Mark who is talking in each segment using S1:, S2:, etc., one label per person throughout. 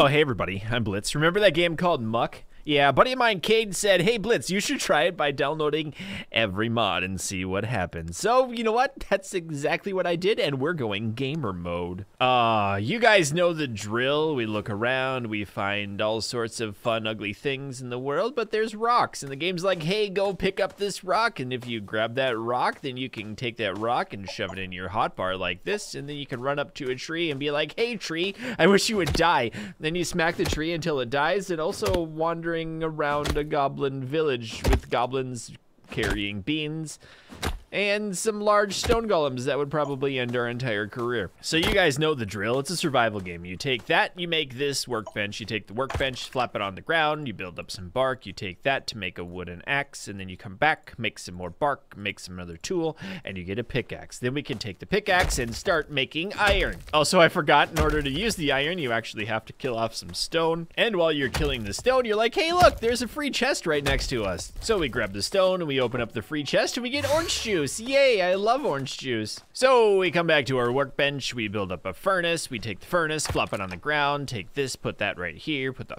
S1: Oh, hey everybody, I'm Blitz. Remember that game called Muck? Yeah, buddy of mine, Cade, said, Hey Blitz, you should try it by downloading every mod and see what happens. So, you know what? That's exactly what I did, and we're going gamer mode. Uh, you guys know the drill. We look around, we find all sorts of fun, ugly things in the world, but there's rocks, and the game's like, Hey, go pick up this rock, and if you grab that rock, then you can take that rock and shove it in your hotbar like this, and then you can run up to a tree and be like, Hey tree, I wish you would die. Then you smack the tree until it dies, and also wander wandering around a goblin village with goblins carrying beans and some large stone golems that would probably end our entire career. So you guys know the drill. It's a survival game. You take that, you make this workbench. You take the workbench, flap it on the ground, you build up some bark. You take that to make a wooden axe, and then you come back, make some more bark, make some other tool, and you get a pickaxe. Then we can take the pickaxe and start making iron. Also, I forgot, in order to use the iron, you actually have to kill off some stone. And while you're killing the stone, you're like, hey, look, there's a free chest right next to us. So we grab the stone, and we open up the free chest, and we get orange juice juice. Yay, I love orange juice. So we come back to our workbench. We build up a furnace. We take the furnace, flop it on the ground, take this, put that right here, put the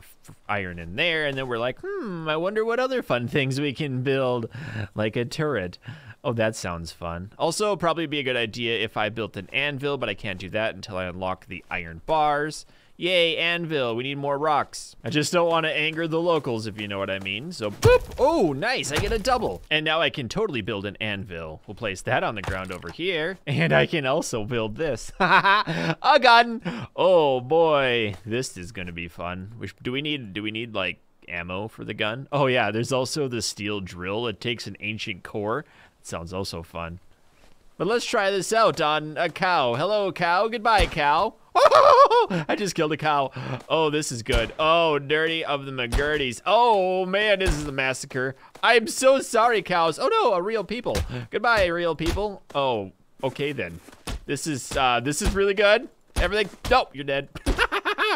S1: iron in there. And then we're like, hmm, I wonder what other fun things we can build, like a turret. Oh, that sounds fun. Also, probably be a good idea if I built an anvil, but I can't do that until I unlock the iron bars. Yay, anvil, we need more rocks. I just don't want to anger the locals, if you know what I mean. So, boop, oh, nice, I get a double. And now I can totally build an anvil. We'll place that on the ground over here. And I can also build this. a gun. Oh boy, this is gonna be fun. Which, Do we need, do we need like ammo for the gun? Oh yeah, there's also the steel drill. It takes an ancient core. Sounds also fun. But let's try this out on a cow. Hello, cow. Goodbye, cow. Oh, I just killed a cow. Oh, this is good. Oh, dirty of the McGurdies. Oh, man, this is a massacre. I'm so sorry, cows. Oh, no, a real people. Goodbye, real people. Oh, okay, then. This is, uh, this is really good. Everything, nope, you're dead.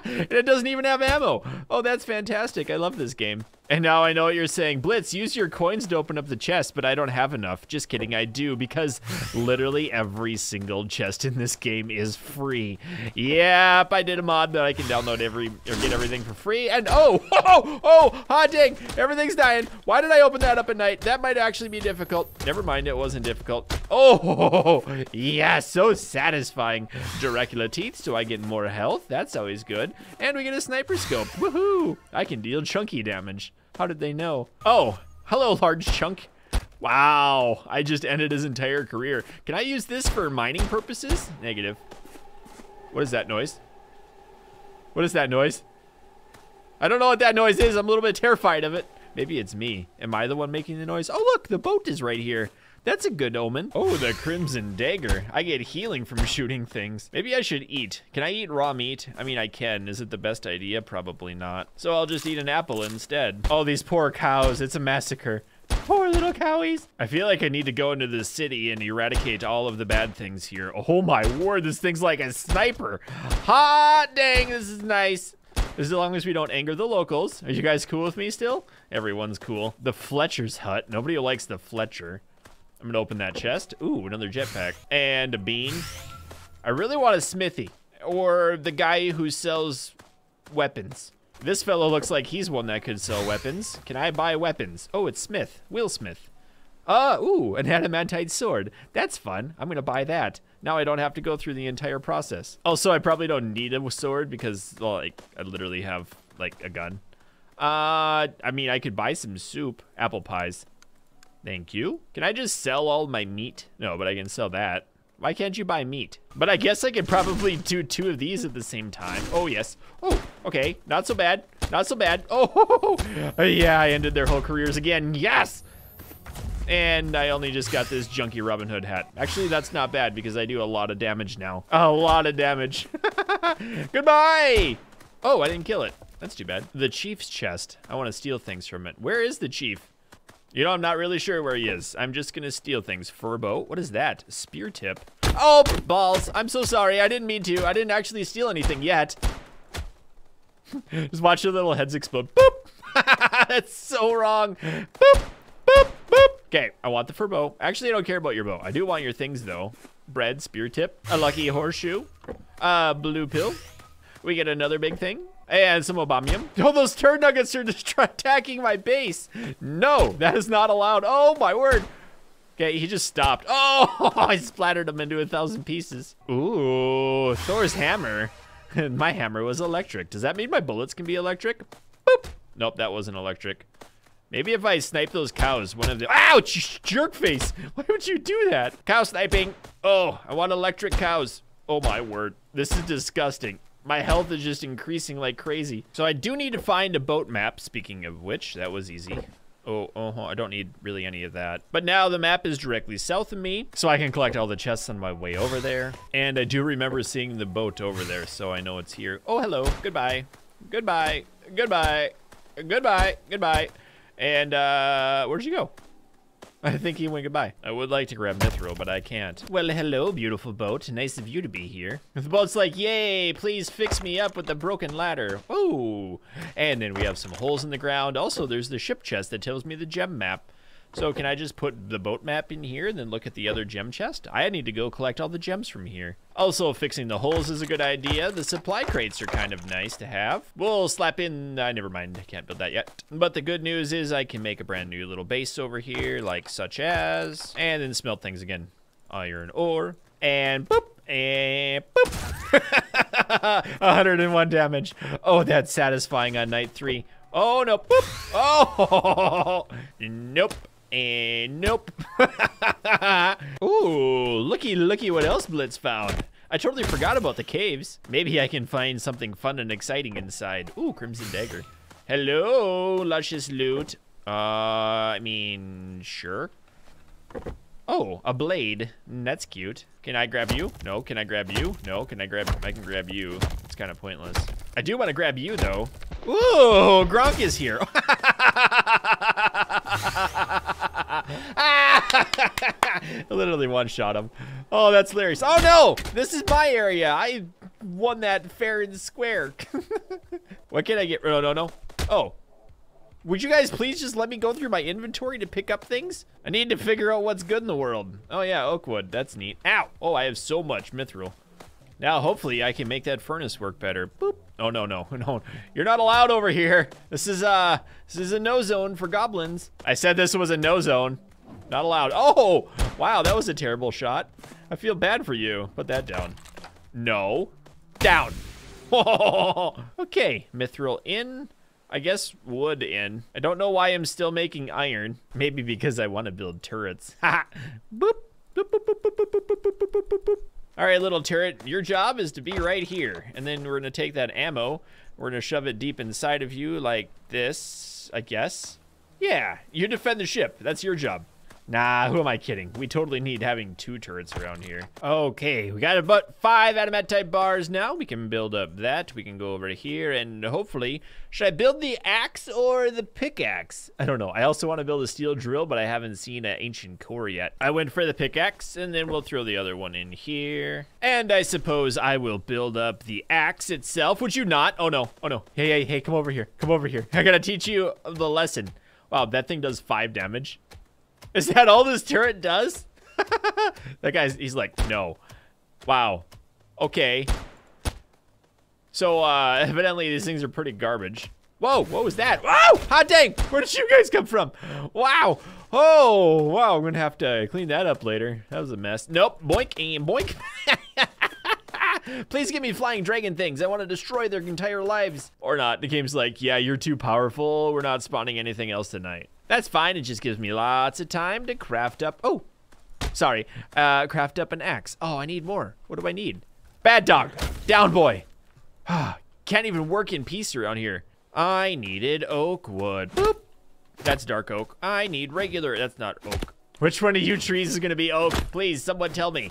S1: and it doesn't even have ammo. Oh, that's fantastic. I love this game. And now I know what you're saying. Blitz, use your coins to open up the chest, but I don't have enough. Just kidding, I do, because literally every single chest in this game is free. Yep, I did a mod that I can download every, or get everything for free. And oh, oh, oh, hot dang, everything's dying. Why did I open that up at night? That might actually be difficult. Never mind, it wasn't difficult. Oh, yeah, so satisfying. Dracula teeth, so I get more health. That's always good. And we get a sniper scope. Woohoo! I can deal chunky damage. How did they know? Oh, hello, large chunk. Wow, I just ended his entire career. Can I use this for mining purposes? Negative. What is that noise? What is that noise? I don't know what that noise is. I'm a little bit terrified of it. Maybe it's me. Am I the one making the noise? Oh, look, the boat is right here. That's a good omen. Oh, the Crimson Dagger. I get healing from shooting things. Maybe I should eat. Can I eat raw meat? I mean, I can. Is it the best idea? Probably not. So I'll just eat an apple instead. Oh, these poor cows. It's a massacre. Poor little cowies. I feel like I need to go into the city and eradicate all of the bad things here. Oh my word, this thing's like a sniper. Hot dang, this is nice. As long as we don't anger the locals. Are you guys cool with me still? Everyone's cool. The Fletcher's hut. Nobody likes the Fletcher. I'm gonna open that chest. Ooh, another jetpack. And a bean. I really want a smithy. Or the guy who sells weapons. This fellow looks like he's one that could sell weapons. Can I buy weapons? Oh, it's Smith. Will Smith. Uh, ooh, an adamantite sword. That's fun. I'm gonna buy that. Now I don't have to go through the entire process. Also, I probably don't need a sword because, well, like, I literally have, like, a gun. Uh, I mean, I could buy some soup, apple pies. Thank you. Can I just sell all my meat? No, but I can sell that. Why can't you buy meat? But I guess I could probably do two of these at the same time. Oh, yes. Oh, okay. Not so bad. Not so bad. Oh, yeah, I ended their whole careers again. Yes! And I only just got this junky Robin Hood hat. Actually, that's not bad because I do a lot of damage now. A lot of damage. Goodbye! Oh, I didn't kill it. That's too bad. The chief's chest. I want to steal things from it. Where is the chief? You know, I'm not really sure where he is. I'm just gonna steal things. Furbo? What is that? Spear tip? Oh, balls. I'm so sorry. I didn't mean to. I didn't actually steal anything yet. just watch the little heads explode. Boop! That's so wrong. Boop! Boop! Boop! Okay, I want the furbo. Actually, I don't care about your bow. I do want your things, though. Bread, spear tip, a lucky horseshoe, a blue pill. We get another big thing. And some obamium. Oh, those turd nuggets are just attacking my base. No, that is not allowed. Oh, my word. Okay, he just stopped. Oh, I splattered him into a thousand pieces. Ooh, Thor's hammer. my hammer was electric. Does that mean my bullets can be electric? Boop. Nope, that wasn't electric. Maybe if I snipe those cows, one of the- Ouch! Jerk face! Why would you do that? Cow sniping! Oh, I want electric cows. Oh my word. This is disgusting. My health is just increasing like crazy. So I do need to find a boat map, speaking of which, that was easy. Oh, oh, I don't need really any of that. But now the map is directly south of me, so I can collect all the chests on my way over there. And I do remember seeing the boat over there, so I know it's here. Oh, hello. Goodbye. Goodbye. Goodbye. Goodbye. Goodbye. And, uh, where'd you go? I think he went goodbye. I would like to grab Mithril, but I can't. Well, hello, beautiful boat. Nice of you to be here. The boat's like, yay, please fix me up with the broken ladder. Oh, and then we have some holes in the ground. Also, there's the ship chest that tells me the gem map. So can I just put the boat map in here and then look at the other gem chest? I need to go collect all the gems from here. Also, fixing the holes is a good idea. The supply crates are kind of nice to have. We'll slap in, uh, never mind, I can't build that yet. But the good news is I can make a brand new little base over here, like such as, and then smelt things again. Iron ore, and boop, and boop. 101 damage. Oh, that's satisfying on night three. Oh, no, boop. Oh, nope. And nope. Ooh, looky, looky what else Blitz found. I totally forgot about the caves. Maybe I can find something fun and exciting inside. Ooh, Crimson Dagger. Hello, luscious loot. Uh, I mean, sure. Oh, a blade. That's cute. Can I grab you? No. Can I grab you? No. Can I grab? I can grab you. It's kind of pointless. I do want to grab you though. Ooh, Gronk is here. Literally one shot him. Oh, that's hilarious. Oh no, this is my area. I won that fair and square. what can I get? No, no, no. Oh, would you guys please just let me go through my inventory to pick up things? I need to figure out what's good in the world. Oh yeah, oakwood, that's neat. Ow, oh, I have so much mithril. Now, hopefully, I can make that furnace work better. Boop. Oh, no, no, no. You're not allowed over here. This is, uh, this is a no zone for goblins. I said this was a no zone. Not allowed. Oh, wow, that was a terrible shot. I feel bad for you. Put that down. No. Down. okay, mithril in. I guess wood in. I don't know why I'm still making iron. Maybe because I want to build turrets. Ha! boop. Boop, boop, boop, boop, boop, boop, boop, boop, boop, boop, boop. All right, little turret, your job is to be right here. And then we're gonna take that ammo, we're gonna shove it deep inside of you like this, I guess. Yeah, you defend the ship, that's your job. Nah, who am I kidding? We totally need having two turrets around here. Okay, we got about five adamantite bars now. We can build up that. We can go over here and hopefully, should I build the axe or the pickaxe? I don't know. I also want to build a steel drill, but I haven't seen an ancient core yet. I went for the pickaxe and then we'll throw the other one in here. And I suppose I will build up the axe itself. Would you not? Oh no, oh no. Hey, hey, hey, come over here. Come over here. I gotta teach you the lesson. Wow, that thing does five damage. Is that all this turret does? that guy's, he's like, no. Wow. Okay. So, uh, evidently these things are pretty garbage. Whoa, what was that? Wow, hot dang, where did you guys come from? Wow, oh, wow, I'm gonna have to clean that up later. That was a mess. Nope, boink and boink. Please give me flying dragon things. I want to destroy their entire lives. Or not. The game's like, yeah, you're too powerful. We're not spawning anything else tonight. That's fine. It just gives me lots of time to craft up. Oh, sorry. Uh, craft up an axe. Oh, I need more. What do I need? Bad dog. Down boy. Can't even work in peace around here. I needed oak wood. Boop. That's dark oak. I need regular. That's not oak. Which one of you trees is going to be oak? Please, someone tell me.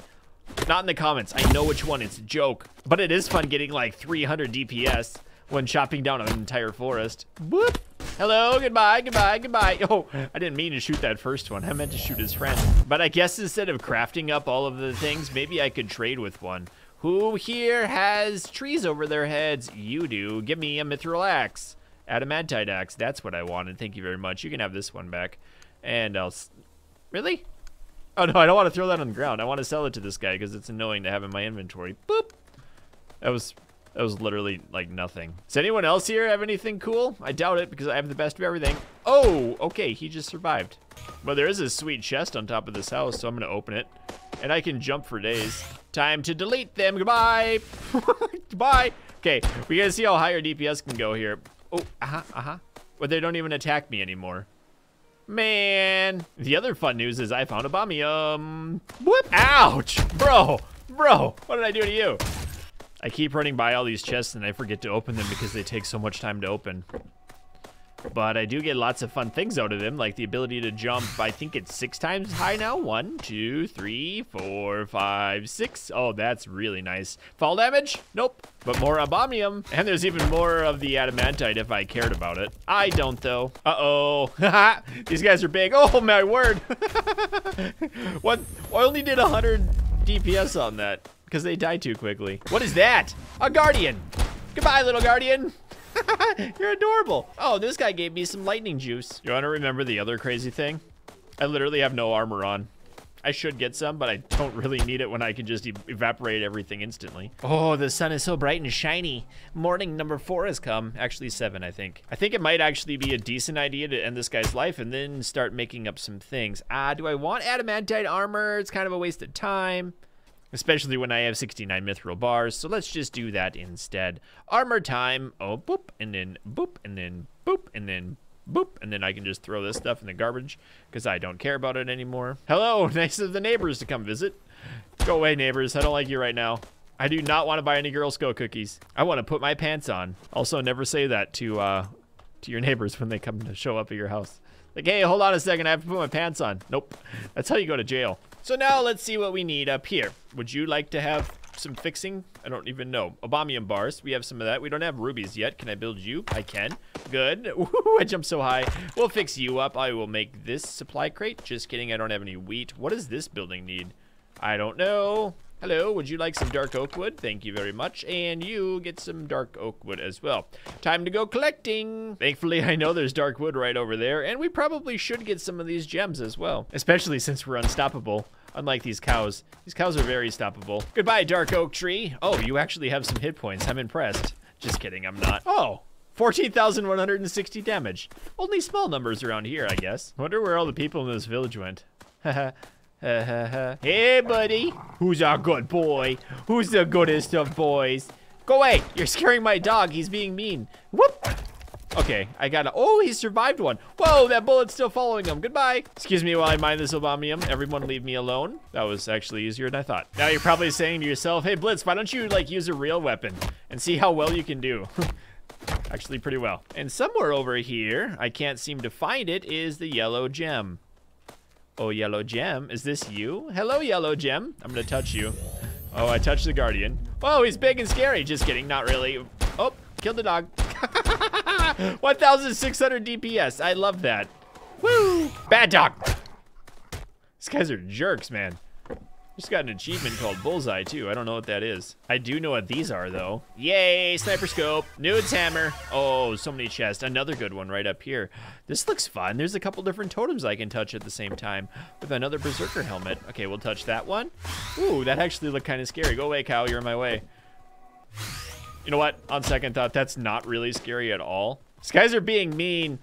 S1: Not in the comments. I know which one. It's a joke. But it is fun getting like 300 DPS when chopping down an entire forest. Boop. Hello, goodbye, goodbye, goodbye. Oh, I didn't mean to shoot that first one. I meant to shoot his friend. But I guess instead of crafting up all of the things, maybe I could trade with one. Who here has trees over their heads? You do. Give me a mithril axe. Adamantite axe. That's what I wanted. Thank you very much. You can have this one back. And I'll... Really? Oh, no, I don't want to throw that on the ground. I want to sell it to this guy because it's annoying to have in my inventory. Boop. That was That was literally like nothing. Does anyone else here have anything cool? I doubt it because I have the best of everything. Oh, okay, he just survived. Well, there is a sweet chest on top of this house, so I'm gonna open it. And I can jump for days. Time to delete them, goodbye. goodbye. Okay, we gotta see how high our DPS can go here. Oh, uh-huh, uh-huh. But they don't even attack me anymore. Man. The other fun news is I found a bombium. Whoop. Ouch. Bro. Bro. What did I do to you? I keep running by all these chests and I forget to open them because they take so much time to open. But I do get lots of fun things out of them, like the ability to jump, I think it's six times high now. One, two, three, four, five, six. Oh, that's really nice. Fall damage? Nope. But more obamium. And there's even more of the adamantite if I cared about it. I don't, though. Uh-oh. These guys are big. Oh, my word. what? I only did 100 DPS on that because they die too quickly. What is that? A guardian. Goodbye, little guardian. You're adorable. Oh, this guy gave me some lightning juice. You want to remember the other crazy thing? I literally have no armor on. I should get some, but I don't really need it when I can just evaporate everything instantly. Oh, the sun is so bright and shiny. Morning number four has come. Actually, seven, I think. I think it might actually be a decent idea to end this guy's life and then start making up some things. Ah, uh, do I want adamantite armor? It's kind of a waste of time especially when I have 69 mithril bars. So let's just do that instead. Armor time. Oh, boop, and then boop, and then boop, and then boop, and then I can just throw this stuff in the garbage because I don't care about it anymore. Hello, nice of the neighbors to come visit. Go away, neighbors. I don't like you right now. I do not want to buy any Girl Scout cookies. I want to put my pants on. Also, never say that to uh, to your neighbors when they come to show up at your house. Like, hey, hold on a second. I have to put my pants on. Nope. That's how you go to jail. So now let's see what we need up here. Would you like to have some fixing? I don't even know. Obamium bars. We have some of that. We don't have rubies yet. Can I build you? I can. Good. Ooh, I jumped so high. We'll fix you up. I will make this supply crate. Just kidding. I don't have any wheat. What does this building need? I don't know. Hello, would you like some dark oak wood? Thank you very much. And you get some dark oak wood as well. Time to go collecting. Thankfully, I know there's dark wood right over there, and we probably should get some of these gems as well, especially since we're unstoppable. Unlike these cows. These cows are very stoppable. Goodbye, dark oak tree. Oh, you actually have some hit points. I'm impressed. Just kidding, I'm not. Oh, 14,160 damage. Only small numbers around here, I guess. Wonder where all the people in this village went. Hey, buddy. Who's our good boy? Who's the goodest of boys? Go away. You're scaring my dog. He's being mean. Whoop. Okay, I gotta, oh, he survived one. Whoa, that bullet's still following him. Goodbye. Excuse me while I mine this Obamium. Everyone leave me alone. That was actually easier than I thought. Now you're probably saying to yourself, hey, Blitz, why don't you like use a real weapon and see how well you can do? actually pretty well. And somewhere over here, I can't seem to find it, is the yellow gem. Oh, Yellow Gem, is this you? Hello, Yellow Gem. I'm gonna touch you. Oh, I touched the Guardian. Oh, he's big and scary. Just kidding, not really. Oh, killed the dog. 1,600 DPS. I love that. Woo! Bad dog. These guys are jerks, man. Just got an achievement called Bullseye, too. I don't know what that is. I do know what these are, though. Yay, Sniper Scope, Nude's Hammer. Oh, so many chests. Another good one right up here. This looks fun. There's a couple different totems I can touch at the same time with another Berserker helmet. Okay, we'll touch that one. Ooh, that actually looked kind of scary. Go away, cow. You're in my way. You know what? On second thought, that's not really scary at all. These guys are being mean.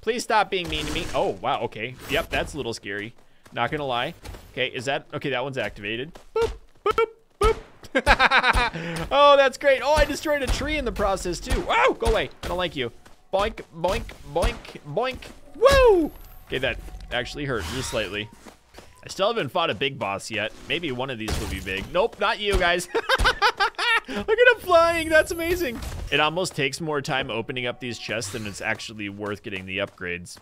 S1: Please stop being mean to me. Oh, wow. Okay. Yep, that's a little scary. Not gonna lie. Okay, is that... Okay, that one's activated. Boop, boop, boop. oh, that's great. Oh, I destroyed a tree in the process, too. Wow, go away. I don't like you. Boink, boink, boink, boink. Woo! Okay, that actually hurt just slightly. I still haven't fought a big boss yet. Maybe one of these will be big. Nope, not you guys. Look at him flying. That's amazing. It almost takes more time opening up these chests than it's actually worth getting the upgrades.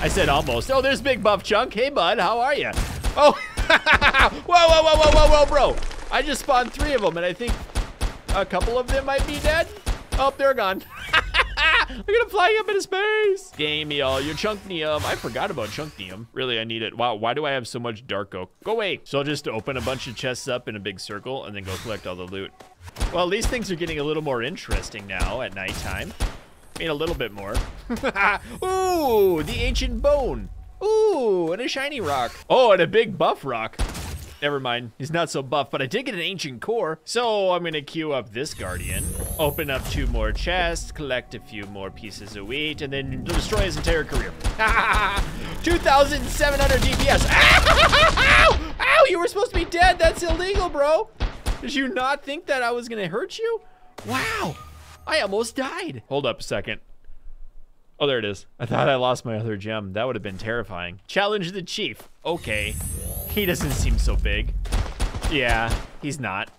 S1: I said almost. Oh, there's Big Buff Chunk. Hey, bud, how are you? Oh, whoa, whoa, whoa, whoa, whoa, whoa, bro. I just spawned three of them, and I think a couple of them might be dead. Oh, they're gone. Look at him flying up into space. Game, y'all. Your chunknium. I forgot about chunknium. Really, I need it. Wow, why do I have so much dark oak? Go away. So I'll just open a bunch of chests up in a big circle and then go collect all the loot. Well, these things are getting a little more interesting now at nighttime mean, a little bit more. Ooh, the ancient bone. Ooh, and a shiny rock. Oh, and a big buff rock. never mind. He's not so buff, but I did get an ancient core. So I'm gonna queue up this guardian, open up two more chests, collect a few more pieces of wheat, and then destroy his entire career. 2,700 DPS. Ow! Ow! You were supposed to be dead. That's illegal, bro. Did you not think that I was gonna hurt you? Wow. I almost died. Hold up a second. Oh, there it is. I thought I lost my other gem. That would have been terrifying. Challenge the chief. Okay. He doesn't seem so big. Yeah, he's not.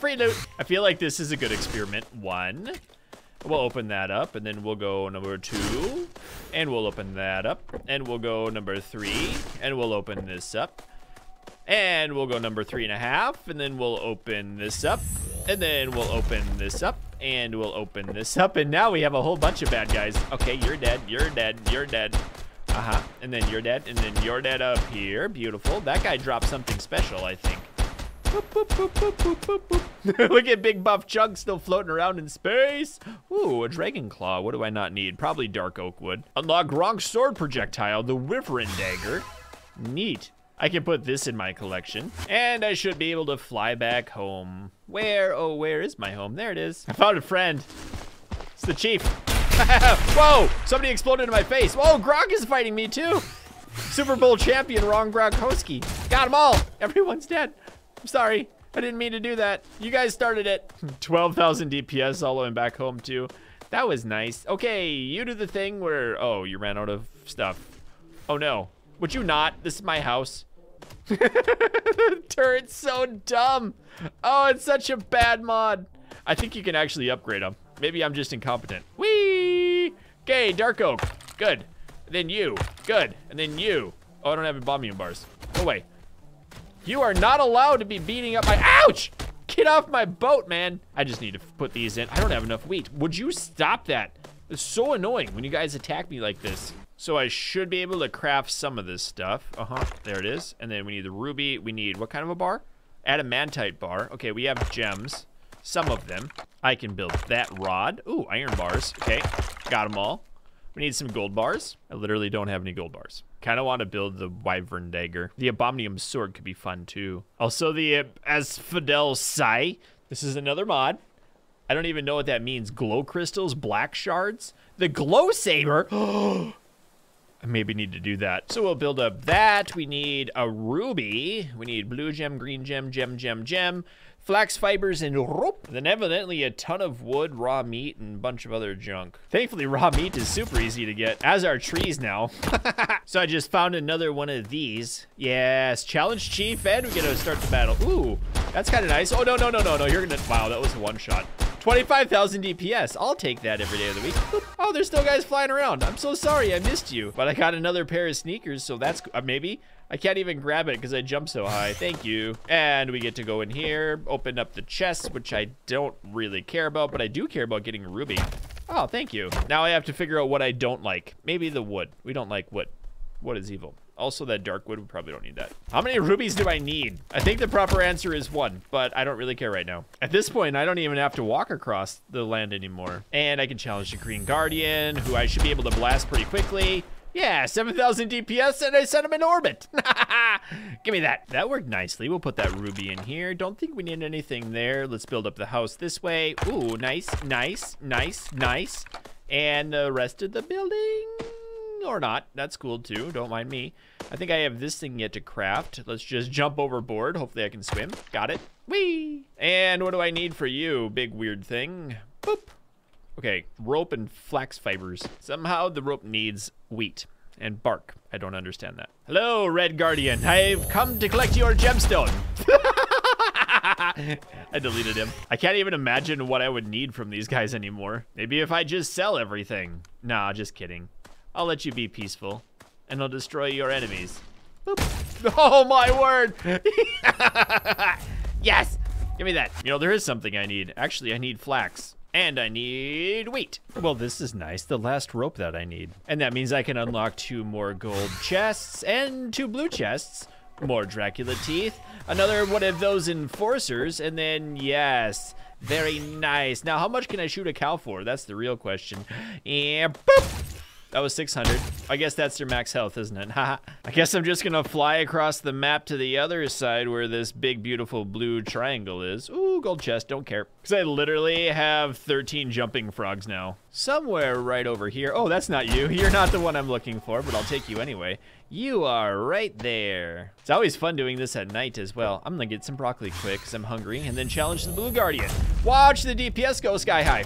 S1: Free loot. I feel like this is a good experiment. One. We'll open that up, and then we'll go number two. And we'll open that up. And we'll go number three. And we'll open this up. And we'll go number three and a half. And then we'll open this up. And then we'll open this up and we'll open this up. And now we have a whole bunch of bad guys. Okay, you're dead, you're dead, you're dead. Uh-huh, and then you're dead, and then you're dead up here. Beautiful. That guy dropped something special, I think. Boop, boop, boop, Look at Big Buff Chunk still floating around in space. Ooh, a Dragon Claw. What do I not need? Probably Dark Oak Wood. Unlock Gronk's sword projectile, the Wyvern Dagger. Neat. I can put this in my collection. And I should be able to fly back home. Where, oh, where is my home? There it is. I found a friend. It's the chief. Whoa, somebody exploded in my face. Whoa, Gronk is fighting me too. Super Bowl champion Ron Gronkowski. Got them all. Everyone's dead. I'm sorry. I didn't mean to do that. You guys started it. 12,000 DPS all the way back home too. That was nice. Okay, you do the thing where, oh, you ran out of stuff. Oh no. Would you not? This is my house. Turret's so dumb. Oh, it's such a bad mod. I think you can actually upgrade them. Maybe I'm just incompetent. Whee! Okay, Dark Oak. Good. And then you. Good. And then you. Oh, I don't have any bombing bars. Go away. You are not allowed to be beating up my- Ouch! Get off my boat, man. I just need to put these in. I don't have enough wheat. Would you stop that? It's so annoying when you guys attack me like this. So I should be able to craft some of this stuff. Uh-huh, there it is. And then we need the ruby. We need, what kind of a bar? Adamantite bar. Okay, we have gems. Some of them. I can build that rod. Ooh, iron bars. Okay, got them all. We need some gold bars. I literally don't have any gold bars. Kind of want to build the Wyvern Dagger. The Abominum Sword could be fun too. Also the uh, Asphodel Sai. This is another mod. I don't even know what that means. Glow crystals, black shards. The Glow Saber. Maybe need to do that. So we'll build up that. We need a ruby. We need blue gem, green gem, gem, gem, gem, flax fibers, and rope. Then evidently a ton of wood, raw meat, and a bunch of other junk. Thankfully, raw meat is super easy to get, as are trees now. so I just found another one of these. Yes, challenge chief, and we get to start the battle. Ooh, that's kind of nice. Oh, no, no, no, no, no. You're gonna, wow, that was one shot. 25,000 DPS. I'll take that every day of the week. Oh, there's still guys flying around. I'm so sorry I missed you. But I got another pair of sneakers, so that's uh, maybe. I can't even grab it because I jumped so high. Thank you. And we get to go in here, open up the chest, which I don't really care about, but I do care about getting a ruby. Oh, thank you. Now I have to figure out what I don't like. Maybe the wood. We don't like wood. What is evil? Also, that dark wood, we probably don't need that. How many rubies do I need? I think the proper answer is one, but I don't really care right now. At this point, I don't even have to walk across the land anymore. And I can challenge the Green Guardian, who I should be able to blast pretty quickly. Yeah, 7,000 DPS and I sent him in orbit. Give me that. That worked nicely. We'll put that ruby in here. Don't think we need anything there. Let's build up the house this way. Ooh, nice, nice, nice, nice. And the rest of the building or not. That's cool too. Don't mind me. I think I have this thing yet to craft. Let's just jump overboard. Hopefully I can swim. Got it. Whee! And what do I need for you, big weird thing? Boop. Okay, rope and flax fibers. Somehow the rope needs wheat and bark. I don't understand that. Hello, Red Guardian. I've come to collect your gemstone. I deleted him. I can't even imagine what I would need from these guys anymore. Maybe if I just sell everything. Nah, just kidding. I'll let you be peaceful, and I'll destroy your enemies. Boop. Oh my word! yes! Give me that. You know, there is something I need. Actually, I need flax. And I need wheat. Well, this is nice. The last rope that I need. And that means I can unlock two more gold chests and two blue chests. More Dracula teeth. Another one of those enforcers. And then, yes, very nice. Now, how much can I shoot a cow for? That's the real question. And boop. That was 600. I guess that's your max health, isn't it? I guess I'm just gonna fly across the map to the other side where this big, beautiful blue triangle is. Ooh, gold chest, don't care. Because I literally have 13 jumping frogs now. Somewhere right over here. Oh, that's not you. You're not the one I'm looking for, but I'll take you anyway. You are right there. It's always fun doing this at night as well. I'm gonna get some broccoli quick because I'm hungry and then challenge the blue guardian. Watch the DPS go sky high.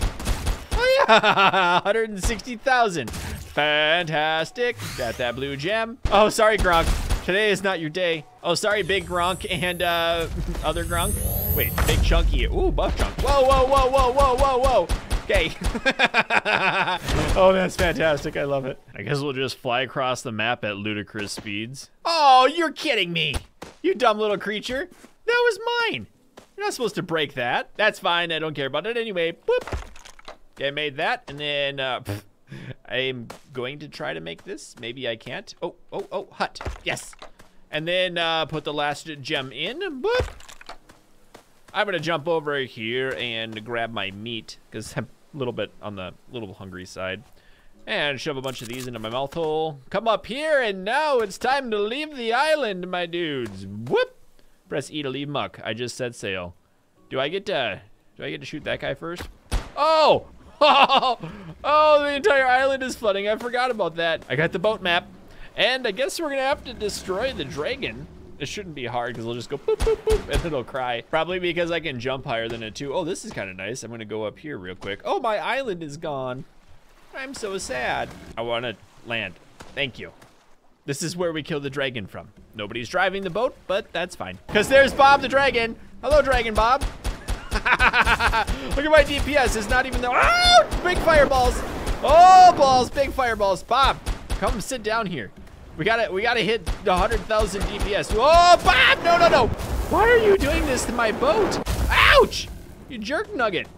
S1: Oh yeah, 160,000. Fantastic. Got that blue gem. Oh, sorry, Gronk. Today is not your day. Oh, sorry, Big Gronk and uh, other Gronk. Wait, Big Chunky. Ooh, Buff Chunk. Whoa, whoa, whoa, whoa, whoa, whoa, whoa. Okay. oh, that's fantastic. I love it. I guess we'll just fly across the map at ludicrous speeds. Oh, you're kidding me. You dumb little creature. That was mine. You're not supposed to break that. That's fine. I don't care about it anyway. Boop. Okay, I made that, and then uh, I'm going to try to make this. Maybe I can't. Oh, oh, oh, hut. Yes. And then uh, put the last gem in. Boop. I'm gonna jump over here and grab my meat because I'm a little bit on the little hungry side. And shove a bunch of these into my mouth hole. Come up here, and now it's time to leave the island, my dudes. Whoop! Press E to leave muck. I just set sail. Do I get to, do I get to shoot that guy first? Oh! Oh, the entire island is flooding. I forgot about that. I got the boat map. And I guess we're gonna have to destroy the dragon. It shouldn't be hard because it'll just go boop, boop, boop, and it'll cry. Probably because I can jump higher than it too. Oh, this is kind of nice. I'm gonna go up here real quick. Oh, my island is gone. I'm so sad. I wanna land. Thank you. This is where we kill the dragon from. Nobody's driving the boat, but that's fine. Because there's Bob the dragon. Hello, Dragon Bob. Look at my DPS. It's not even the. Oh, big fireballs. Oh, balls. Big fireballs. Bob, come sit down here. We gotta, we gotta hit the 100,000 DPS. Oh, Bob, no, no, no. Why are you doing this to my boat? Ouch, you jerk nugget.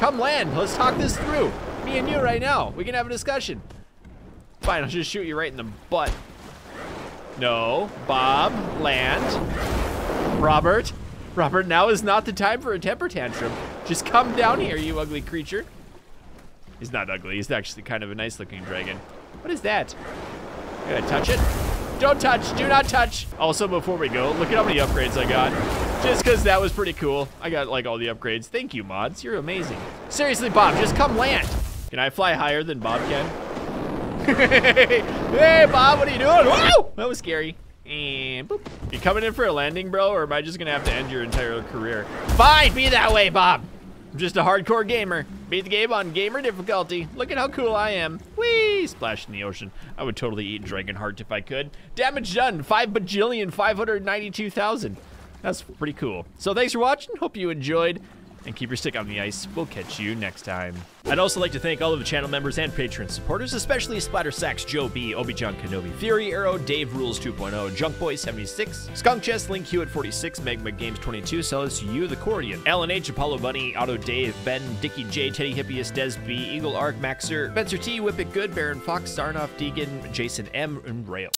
S1: Come land, let's talk this through. Me and you right now, we can have a discussion. Fine, I'll just shoot you right in the butt. No, Bob, land. Robert, Robert, now is not the time for a temper tantrum. Just come down here, you ugly creature. He's not ugly, he's actually kind of a nice looking dragon. What is that? Gonna touch it? Don't touch, do not touch. Also, before we go, look at how many upgrades I got. Just because that was pretty cool. I got like all the upgrades. Thank you, mods, you're amazing. Seriously, Bob, just come land. Can I fly higher than Bob can? hey, Bob, what are you doing? Whoa, that was scary. And boop. You coming in for a landing, bro, or am I just gonna have to end your entire career? Fine, be that way, Bob. I'm just a hardcore gamer. Beat the game on gamer difficulty. Look at how cool I am. Whee! Splash in the ocean. I would totally eat Dragon Heart if I could. Damage done. 5 bajillion 592,000. That's pretty cool. So thanks for watching. Hope you enjoyed and keep your stick on the ice. We'll catch you next time. I'd also like to thank all of the channel members and Patreon supporters, especially Splatter Sacks, Joe B, Obi-John Kenobi, Fury Arrow, Dave Rules 2.0, Junk Boy 76, Skunk Chest, Link Hewitt 46, Magma Games 22, Celis You the Cordian, Alan H, Apollo Bunny, Auto Dave, Ben, Dicky J, Teddy Hippias, Des B, Eagle Arc, Maxer, Spencer T, Whip It Good, Baron Fox, Sarnoff, Deegan, Jason M, and Rail.